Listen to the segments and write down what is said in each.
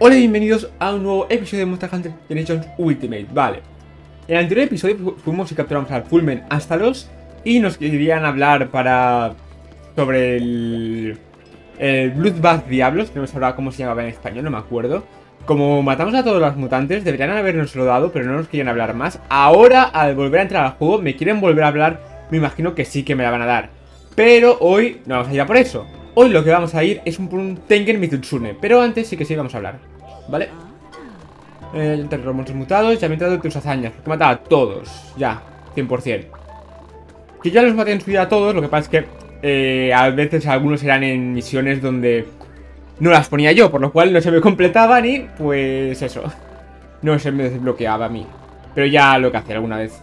Hola y bienvenidos a un nuevo episodio de Monster Hunter Generations Ultimate, vale. En el anterior episodio fuimos y capturamos al Fulmen Astalos Y nos querían hablar para... Sobre el... El Bloodbath Diablos, que no sabrá cómo se llamaba en español, no me acuerdo. Como matamos a todos los mutantes, deberían habernoslo dado, pero no nos querían hablar más. Ahora, al volver a entrar al juego, me quieren volver a hablar Me imagino que sí que me la van a dar. Pero hoy no vamos a ir a por eso. Hoy lo que vamos a ir es un, un Tengen Mitsutsune. Pero antes sí que sí vamos a hablar ¿Vale? Eh, entre los monstruos mutados me he entrado tus hazañas Porque he matado a todos Ya, 100% Que ya los maté en su vida a todos Lo que pasa es que eh, a veces algunos eran en misiones donde no las ponía yo Por lo cual no se me completaban y pues eso No se me desbloqueaba a mí. Pero ya lo que hacía alguna vez.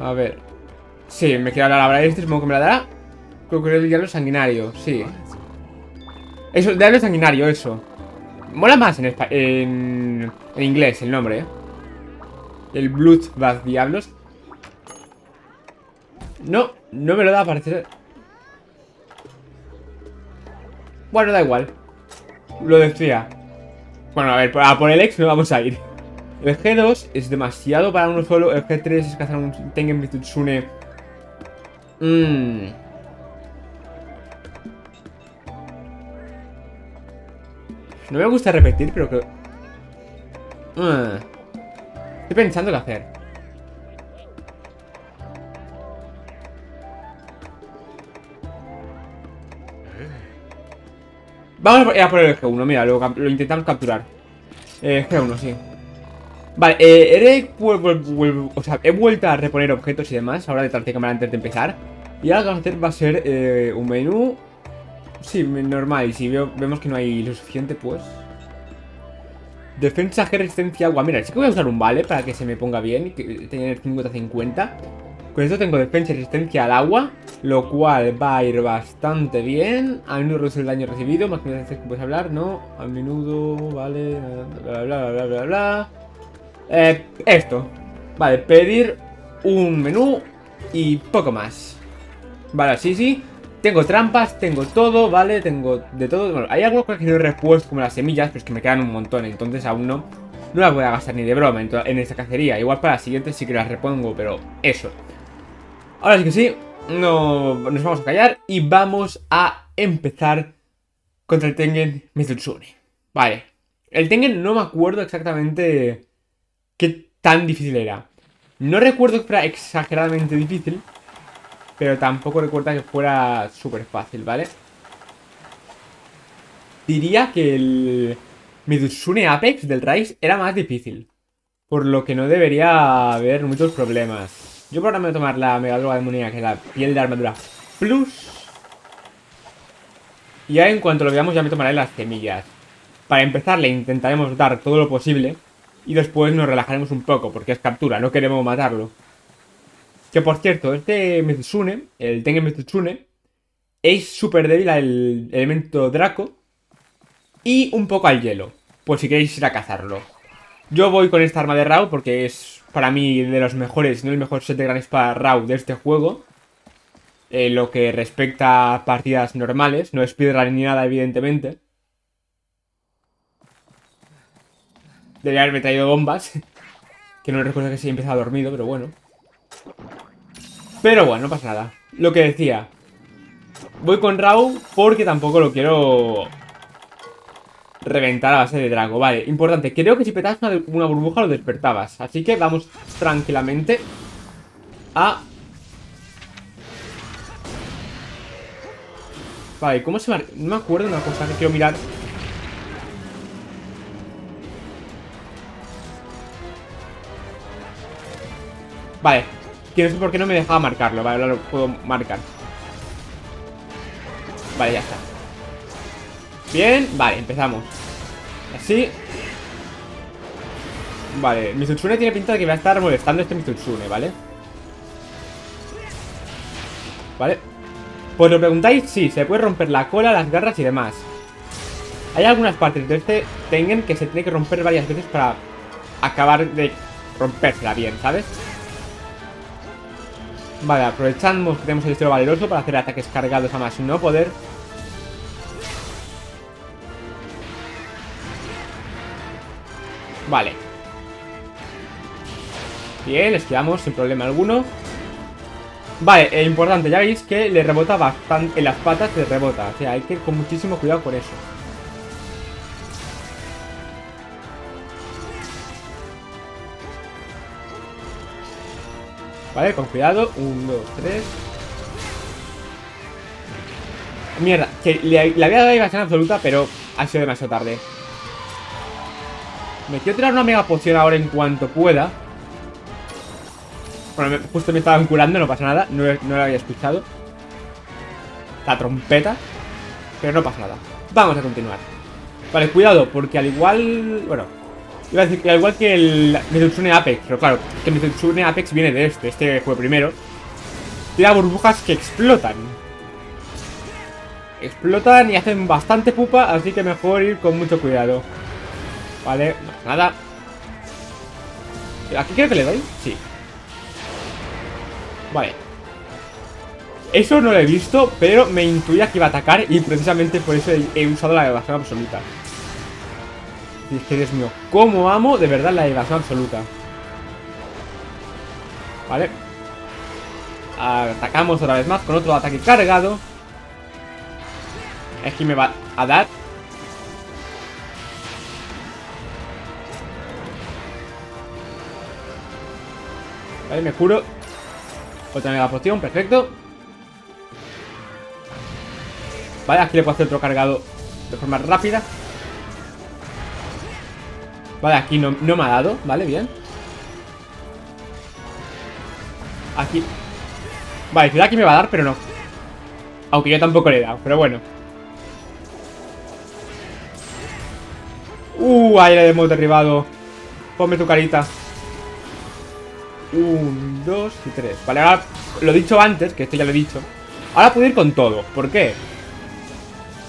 A ver. Sí, me queda la palabra este, supongo que me la dará. Creo el diablo sanguinario, sí. Eso, el diablo sanguinario, eso. Mola más en, en, en inglés el nombre, ¿eh? El Bloodbath Diablos. No, no me lo da a parecer. Bueno, da igual. Lo decía. Bueno, a ver, a por el X no vamos a ir. El G2 es demasiado para uno solo. El G3 es cazar un Tengen Mitsutsune. Mmm. No me gusta repetir, pero que... Uh. Estoy pensando qué hacer. Vamos a por el G1, mira, lo, intentamos capturar. Eh, G1, sí. Vale, eh, sea, he vuelto a reponer objetos y demás, ahora de cámara antes de empezar. Y ahora lo que vamos a hacer va a ser eh, un menú Sí, normal. Y si vemos que no hay lo suficiente, pues... Defensa, resistencia, agua. Mira, sí que voy a usar un vale para que se me ponga bien que tener 50-50. Con esto tengo defensa y resistencia al agua, lo cual va a ir bastante bien. A menudo reduce el daño recibido, más que que puedes hablar, no. A menudo, vale, bla, bla, bla, bla, bla, Eh, esto. Vale, pedir un menú y poco más. Vale, sí, sí. Tengo trampas, tengo todo, ¿vale? Tengo de todo. Bueno, hay algunos que he repuesto como las semillas, pero es que me quedan un montón, entonces aún no. No las voy a gastar ni de broma en, esta cacería. Igual para la siguiente sí que las repongo, pero eso. Ahora sí que sí, no nos vamos a callar y vamos a empezar contra el Tengen Mitsutsune. Vale. El Tengen no me acuerdo exactamente qué tan difícil era. No recuerdo que fuera exageradamente difícil, pero tampoco recuerda que fuera súper fácil, ¿vale? Diría que el Midusune Apex del Rise era más difícil. Por lo que no debería haber muchos problemas. Yo por ahora me voy a tomar la mega droga que es la piel de armadura plus. Y ya en cuanto lo veamos ya me tomaré las semillas. Para empezar le intentaremos dar todo lo posible. Y después nos relajaremos un poco, porque es captura, no queremos matarlo. Que por cierto, este Metsune, el Tengen Metsune, es súper débil al elemento Draco y un poco al hielo. Pues si queréis ir a cazarlo. Yo voy con esta arma de Rao porque es para mí de los mejores, no el mejor set de gran espada Rao de este juego. En lo que respecta a partidas normales, no es piedra ni nada, evidentemente. Debería haberme traído bombas. Que no recuerdo que se haya empezado dormido, pero bueno. Pero bueno, no pasa nada. Lo que decía. Voy con Rau porque tampoco lo quiero reventar a base de Drago. Vale, importante. Creo que si petabas una, burbuja lo despertabas. Así que vamos tranquilamente a... Vale, ¿cómo se va? No me acuerdo una cosa que quiero mirar. Vale, que no sé por qué no me dejaba marcarlo. Vale, ahora lo puedo marcar. Vale, ya está. Bien, vale, empezamos. Así. Vale, Mitsutsune tiene pinta de que va a estar molestando este Mitsutsune, ¿vale? Vale. Pues lo preguntáis, sí, se puede romper la cola, las garras y demás. Hay algunas partes de este Tengen que se tiene que romper varias veces para acabar de rompérsela bien, ¿sabes? Vale, aprovechamos que tenemos el estilo valeroso para hacer ataques cargados a más no poder. Vale. Bien, esquivamos sin problema alguno. Vale, eh, importante, ya veis que le rebota bastante en las patas, le rebota. O sea, hay que ir con muchísimo cuidado con eso. Vale, con cuidado. Un, dos, tres. Mierda, que le, había dado evasión absoluta, pero ha sido demasiado tarde. Me quiero tirar una mega poción ahora en cuanto pueda. Bueno, justo me estaban curando, no pasa nada. No, no lo había escuchado. La trompeta. Pero no pasa nada. Vamos a continuar. Vale, cuidado, porque al igual... Bueno, iba a decir que al igual que el Mizusune Apex, pero claro, que Mizusune Apex viene de este. Este fue primero. Tira burbujas que explotan. Explotan y hacen bastante pupa, así que mejor ir con mucho cuidado. Vale, nada. ¿Aquí creo que le doy? Sí. Vale. Eso no lo he visto, pero me intuía que iba a atacar y precisamente por eso he, usado la evasión absoluta. Es que, Dios mío, cómo amo de verdad la evasión absoluta. Vale. Atacamos otra vez más con otro ataque cargado. Es que me va a dar Vale, me curo Otra mega poción, perfecto Vale, aquí le puedo hacer otro cargado De forma rápida Vale, aquí no, no me ha dado Vale, bien. Aquí. Vale, ciudad aquí me va a dar, pero no. Aunque yo tampoco le he dado, pero bueno. Uh, ahí le hemos derribado. Ponme tu carita. Un, dos y tres. Vale, ahora lo he dicho antes, que esto ya lo he dicho. Ahora puedo ir con todo. ¿Por qué?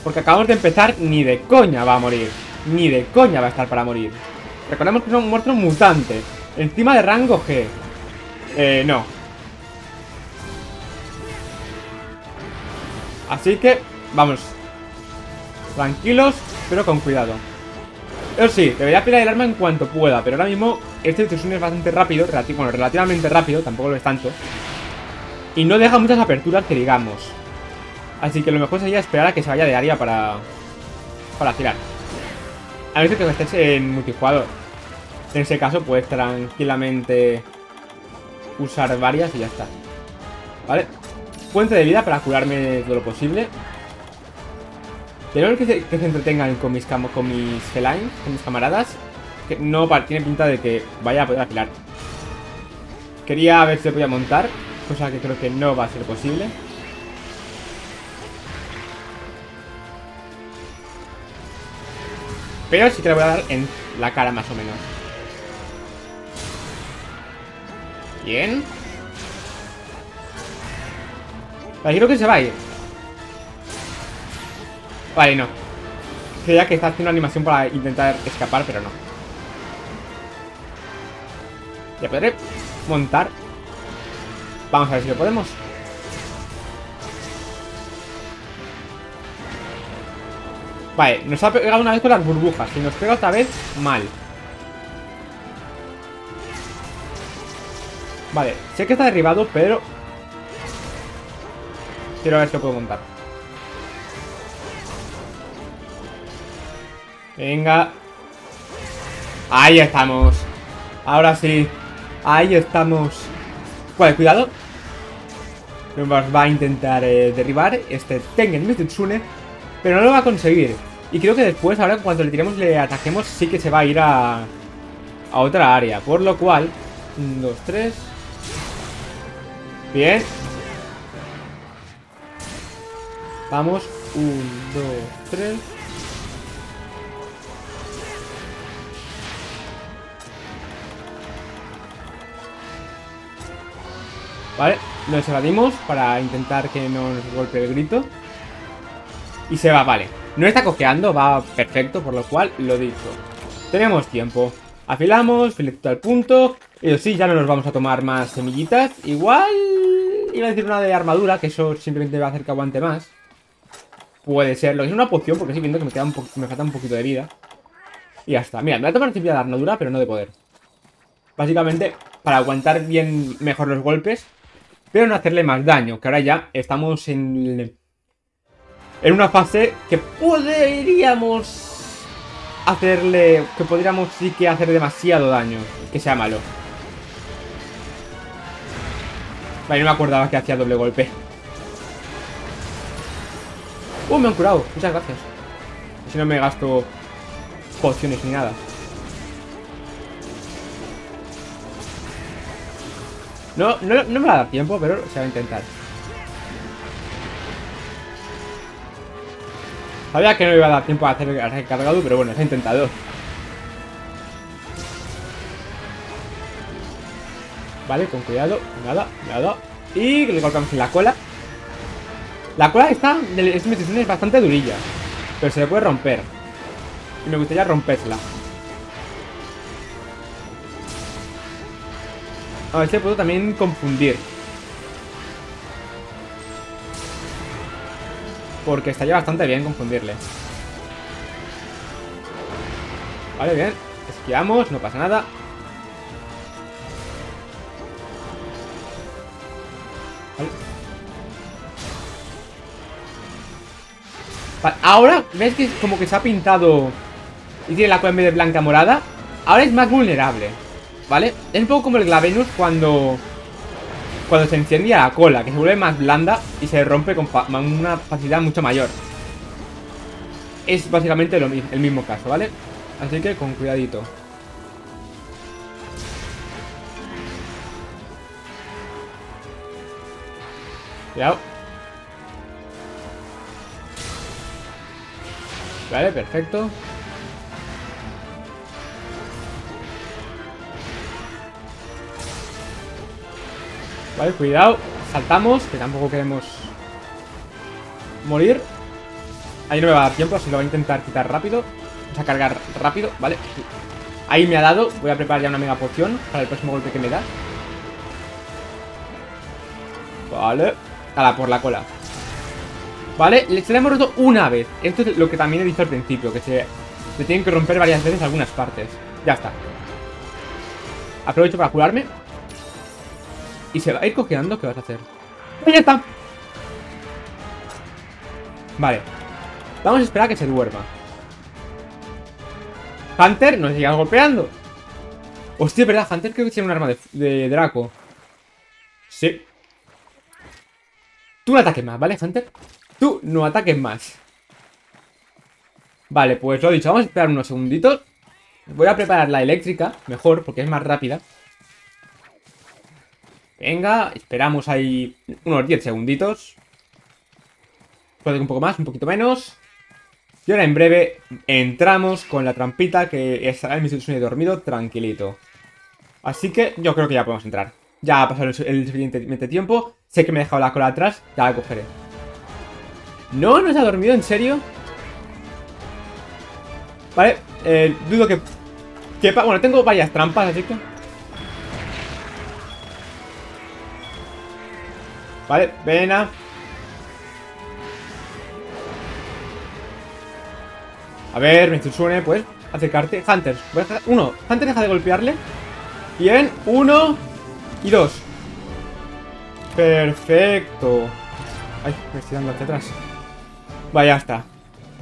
Porque acabamos de empezar Ni de coña va a morir. Ni de coña va a estar para morir Recordemos que son muertos mutantes Encima de rango G Eh, no Así que, vamos Tranquilos, pero con cuidado eso sí, debería apilar el arma en cuanto pueda, pero ahora mismo este Tsushima es bastante rápido, bueno, relativamente rápido, tampoco lo es tanto. Y no deja muchas aperturas que digamos. Así que lo mejor sería esperar a que se vaya de área para, para tirar. A veces que estés en multijugador. En ese caso puedes tranquilamente usar varias y ya está. ¿Vale? Puente de vida para curarme todo lo posible. Pero que se, que se entretengan con mis, con mis felines, con mis camaradas, que no tiene pinta de que vaya a poder afilar. Quería ver si se podía montar, cosa que creo que no va a ser posible. Pero sí que le voy a dar en la cara más o menos. Bien. Vale, creo que se va a ir. Vale, no. Creía que está haciendo una animación para intentar escapar, pero no. Ya podré montar. Vamos a ver si lo podemos. Vale, nos ha pegado una vez con las burbujas. Si nos pega otra vez, mal. Vale, sé que está derribado, pero... Quiero ver si lo puedo montar. Venga. Ahí estamos. Ahora sí. Ahí estamos. Vale, cuidado. Nos va a intentar eh, derribar este Tengen Mitsune. Pero no lo va a conseguir. Y creo que después, ahora cuando le tiremos, le ataquemos, sí que se va a ir a, a otra área. Por lo cual, 1, 2, 3. Bien. Vamos. 1, 2, 3. Vale, nos evadimos para intentar que no nos golpee el grito. Y se va, vale. No está cojeando, va perfecto, por lo cual lo dicho. Tenemos tiempo. Afilamos, filetito al punto. Y sí, ya no nos vamos a tomar más semillitas. Igual... Iba a decir una de armadura, que eso simplemente va a hacer que aguante más. Puede ser. Lo que es una poción, porque estoy viendo que me, queda me falta un poquito de vida. Y ya está. Mira, me voy a tomar de armadura, pero no de poder. Básicamente, para aguantar bien mejor los golpes, pero no hacerle más daño. Que ahora ya estamos en... En una fase que podríamos hacerle... Que podríamos sí que hacer demasiado daño. Que sea malo. Vale, no me acordaba que hacía doble golpe. ¡Uh, me han curado! Muchas gracias. Si no me gasto pociones ni nada. No, no, no me va a dar tiempo, pero se va a intentar. Sabía que no iba a dar tiempo a hacer el recargado, pero bueno, se ha intentado. Vale, con cuidado. Nada, nada. Y le colocamos en la cola. La cola está esta es bastante durilla. Pero se le puede romper. Y me gustaría romperla. A ver si puedo también confundir. Porque estaría bastante bien confundirle. Vale, bien. Esquiamos, no pasa nada. Ahora, ¿ves que como que se ha pintado y tiene la cola en de blanca morada? Ahora es más vulnerable, ¿vale? Es un poco como el Glavenus cuando... Cuando se encendía la cola, que se vuelve más blanda y se rompe con una facilidad mucho mayor. Es básicamente el mismo caso, ¿vale? Así que con cuidadito. Cuidado. Vale, perfecto. Vale, cuidado. Saltamos, que tampoco queremos morir. Ahí no me va a dar tiempo, así lo voy a intentar quitar rápido. Vamos a cargar rápido, ¿vale? Ahí me ha dado. Voy a preparar ya una mega poción para el próximo golpe que me da. Vale. la por la cola. ¿Vale? Se le hemos roto una vez. Esto es lo que también he dicho al principio, que se, se tienen que romper varias veces algunas partes. Ya está. Aprovecho para curarme. Y se va a ir cojeando, ¿qué vas a hacer? ¡Ahí ya está! Vale. Vamos a esperar a que se duerma. Hunter nos sigue golpeando. Hostia, ¿verdad? Hunter creo que tiene un arma de, de Draco. Sí. Tú un ataque más, ¿vale, Hunter? Tú no ataques más. Vale, pues lo dicho, vamos a esperar unos segunditos. Voy a preparar la eléctrica, mejor, porque es más rápida. Venga, esperamos ahí unos 10 segunditos. Puede un poco más, un poquito menos. Y ahora en breve entramos con la trampita que estará en mi sueño dormido tranquilito. Así que yo creo que ya podemos entrar. Ya ha pasado el suficiente tiempo. Sé que me he dejado la cola atrás, ya la cogeré. ¿No? ¿No se ha dormido? ¿En serio? Vale, eh, dudo que... que bueno, tengo varias trampas, así que... Vale, ven a... A ver, me suene, pues Acercarte, Hunter, uno Hunter deja de golpearle Bien, uno Y dos Perfecto Ay, me estoy dando hacia atrás Vaya, ya está.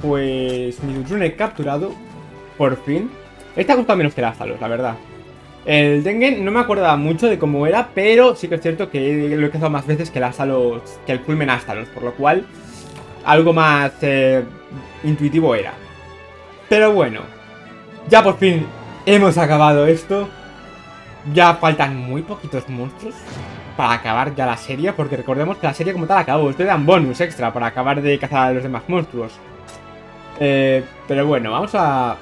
Pues mi Dutsune capturado. Por fin. Ha costado menos que Lázalos, la verdad. El Dengen no me acordaba mucho de cómo era, pero sí que es cierto que lo he cazado más veces que el que el Astalos, por lo cual algo más eh, intuitivo era. Pero bueno, ya por fin hemos acabado esto. Ya faltan muy poquitos monstruos para acabar ya la serie, porque recordemos que la serie como tal acabó. Ustedes dan bonus extra para acabar de cazar a los demás monstruos. Eh, pero bueno, vamos a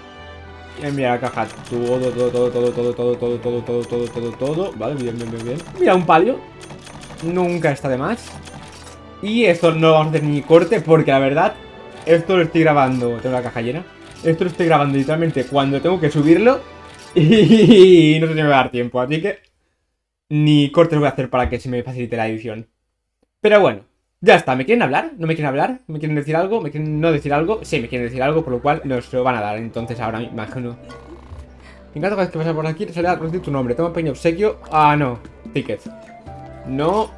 enviar a caja todo, todo, todo, todo, todo, todo, todo, todo, todo, todo, todo, todo. Vale, bien, bien, bien, bien. Mira, un palio. Nunca está de más. Y esto no vamos a hacer ni corte, porque la verdad, esto lo estoy grabando. Tengo la caja llena. Esto lo estoy grabando literalmente cuando tengo que subirlo. Y no sé si me va a dar tiempo, así que ni cortes voy a hacer para que se me facilite la edición. Pero bueno, Ya está, ¿me quieren hablar? ¿No me quieren hablar? ¿Me quieren decir algo? ¿Me quieren no decir algo? Sí, me quieren decir algo, por lo cual nos lo van a dar. Entonces ahora me imagino. Encanta cada vez que pasa por aquí, sale a reducir tu nombre. Toma un pequeño obsequio. Ah, no. Ticket. No.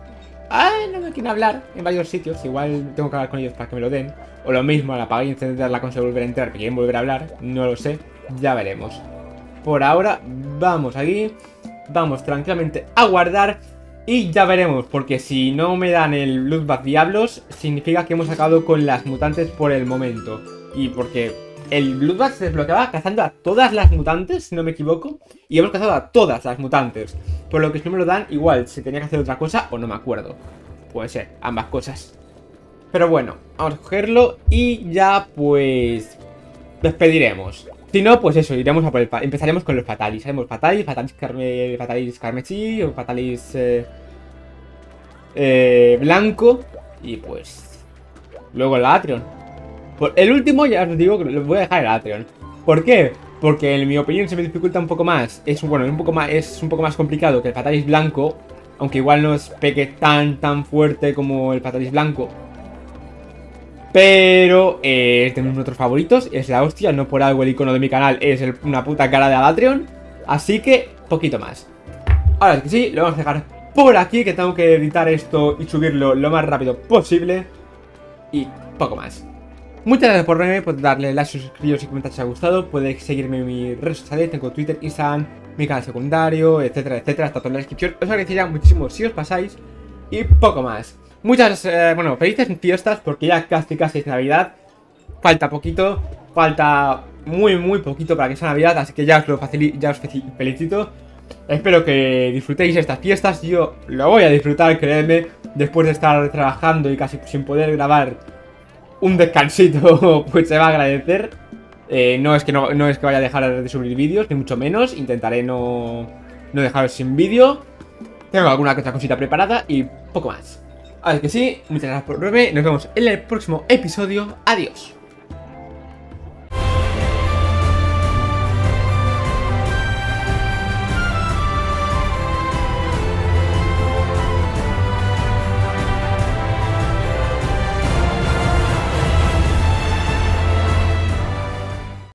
Ah, no me quieren hablar en varios sitios. Igual tengo que hablar con ellos para que me lo den. O lo mismo, al apagar y encender la consola volver a entrar. Que quieren volver a hablar. No lo sé. Ya veremos. Por ahora, vamos aquí. Vamos tranquilamente a guardar. Y ya veremos, porque si no me dan el Bloodbath Diablos, significa que hemos acabado con las mutantes por el momento. Y porque el Bloodbath se desbloqueaba cazando a todas las mutantes, si no me equivoco. Y hemos cazado a todas las mutantes. Por lo que si no me lo dan, igual se tenía que hacer otra cosa o no me acuerdo. Puede ser, ambas cosas. Pero bueno, vamos a cogerlo y ya pues despediremos. Si no, pues eso, iremos a por el... Empezaremos con los Fatalis. Sabemos Fatalis, Fatalis, Carme, Fatalis Carmesí, Fatalis eh, eh, Blanco. Y pues... Luego el Atrion. Por el último ya os digo que lo voy a dejar el Atrion. ¿Por qué? Porque en mi opinión se me dificulta un poco más. Es bueno, un poco más, es un poco más complicado que el Fatalis Blanco. Aunque igual no es pegue tan tan fuerte como el Fatalis Blanco. Pero eh, mis otros favoritos, es la hostia, no por algo el icono de mi canal es una puta cara de Alatrion. Así que, poquito más. Ahora que sí, lo vamos a dejar por aquí, que tengo que editar esto y subirlo lo más rápido posible. Y poco más. Muchas gracias por verme, por darle like, suscribiros y comentar si os ha gustado. Podéis seguirme en mis redes sociales, tengo Twitter, Instagram, mi canal secundario, etcétera, etcétera, está todo en la descripción. Os agradecería muchísimo si os pasáis. Y poco más. Muchas, eh, bueno, felices fiestas porque ya casi casi es Navidad. Falta poquito, falta muy muy poquito para que sea Navidad, así que ya os lo ya os felicito. Espero que disfrutéis estas fiestas, yo lo voy a disfrutar, creedme, después de estar trabajando y casi sin poder grabar un descansito, pues se va a agradecer. Eh, no, es que no, no es que vaya a dejar de subir vídeos, ni mucho menos, intentaré no, no dejaros sin vídeo. Tengo alguna otra cosita preparada y poco más. Así que sí, muchas gracias por verme. Nos vemos en el próximo episodio. Adiós.